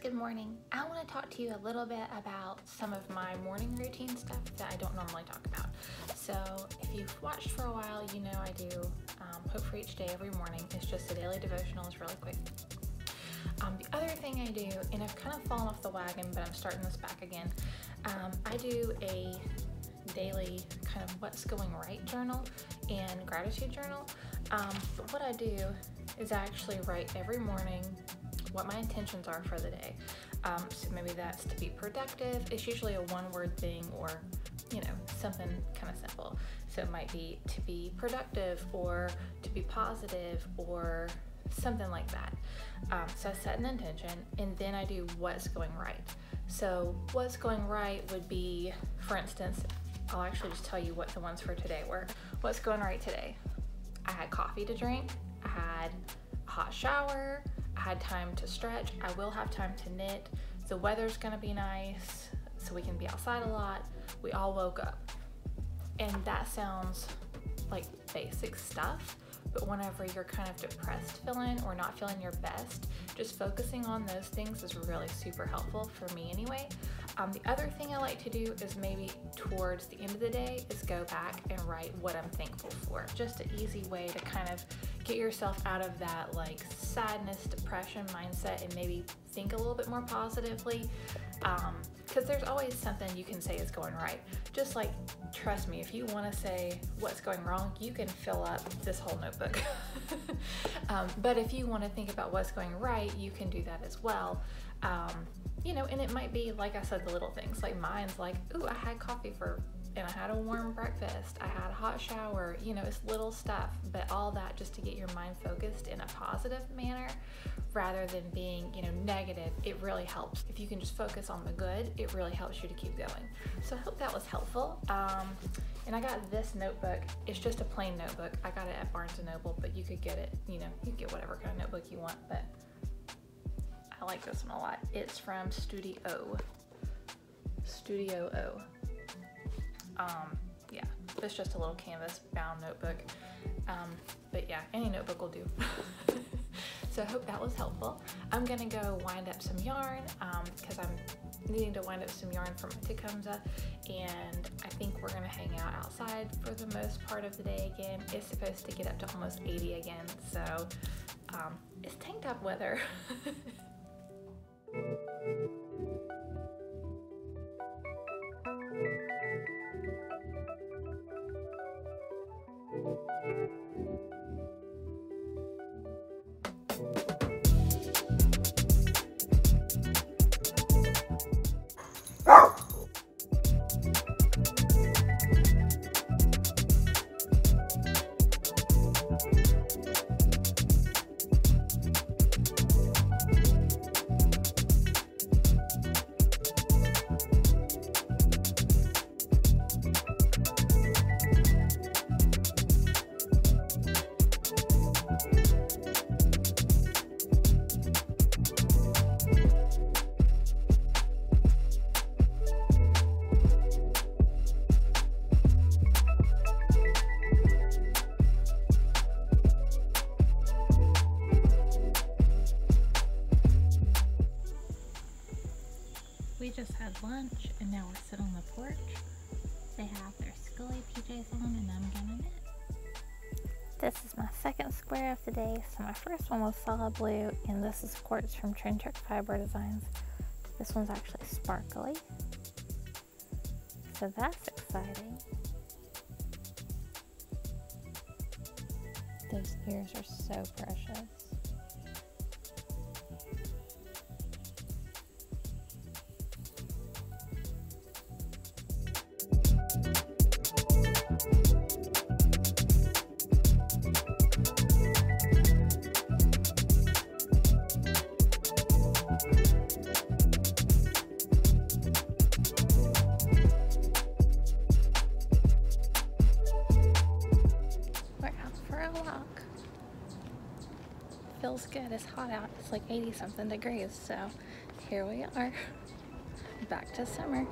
good morning. I want to talk to you a little bit about some of my morning routine stuff that I don't normally talk about. So, if you've watched for a while, you know I do um, Hope for Each Day every morning. It's just a daily devotional, it's really quick. Um, the other thing I do, and I've kind of fallen off the wagon, but I'm starting this back again, um, I do a daily kind of what's going right journal and gratitude journal. Um, but what I do is I actually write every morning what my intentions are for the day. Um, so maybe that's to be productive. It's usually a one word thing or, you know, something kind of simple. So it might be to be productive or to be positive or something like that. Um, so I set an intention and then I do what's going right. So what's going right would be, for instance, I'll actually just tell you what the ones for today were. What's going right today? I had coffee to drink, I had a hot shower, had time to stretch, I will have time to knit. The weather's gonna be nice, so we can be outside a lot. We all woke up. And that sounds like basic stuff, but whenever you're kind of depressed feeling or not feeling your best, just focusing on those things is really super helpful for me anyway. Um, the other thing I like to do is maybe towards the end of the day is go back and write what I'm thankful for. Just an easy way to kind of get yourself out of that like sadness, depression mindset and maybe think a little bit more positively. Um, because um, there's always something you can say is going right. Just like, trust me, if you want to say what's going wrong, you can fill up this whole notebook. um, but if you want to think about what's going right, you can do that as well. Um, you know, and it might be, like I said, the little things. Like mine's like, ooh, I had coffee for, and I had a warm breakfast. I had a hot shower. You know, it's little stuff, but all that just to get your mind focused in a positive manner rather than being, you know, negative. It really helps. If you can just focus on the good, it really helps you to keep going. So I hope that was helpful. Um, and I got this notebook. It's just a plain notebook. I got it at Barnes & Noble, but you could get it, you know, you get whatever kind of notebook you want, but I like this one a lot. It's from Studio. Studio O. Um, yeah, it's just a little canvas bound notebook. Um, but yeah, any notebook will do. so I hope that was helpful. I'm gonna go wind up some yarn because um, I'm needing to wind up some yarn for my Tecumseh and I think we're gonna hang out outside for the most part of the day again. It's supposed to get up to almost 80 again, so um, it's tank top weather. just had lunch and now we're sitting on the porch. They have their Scully PJs on and I'm gonna knit. This is my second square of the day. So my first one was solid blue and this is quartz from Train Track Fiber Designs. This one's actually sparkly. So that's exciting. Those ears are so precious. Feels good. It's hot out. It's like 80 something degrees. So here we are. Back to summer.